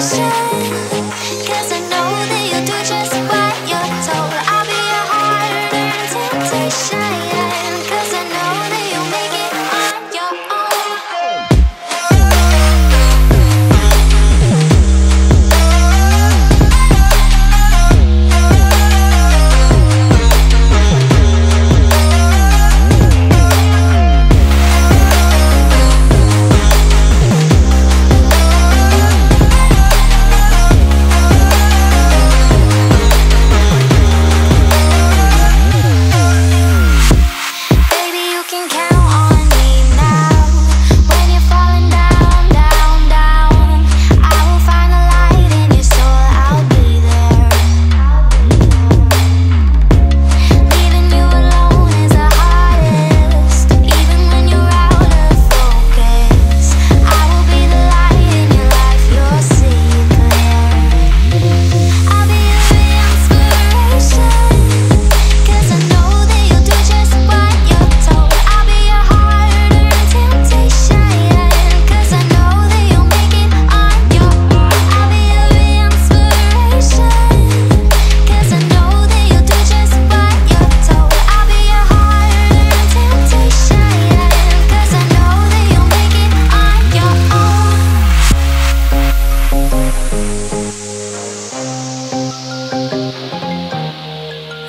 vibration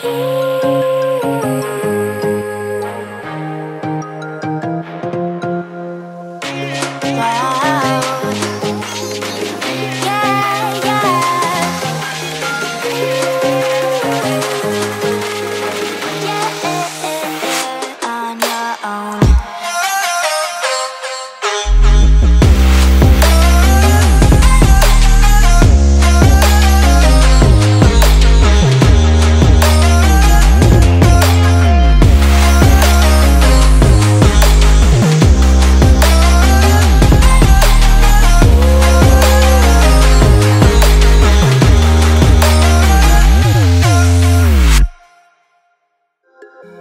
Oh.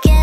broken.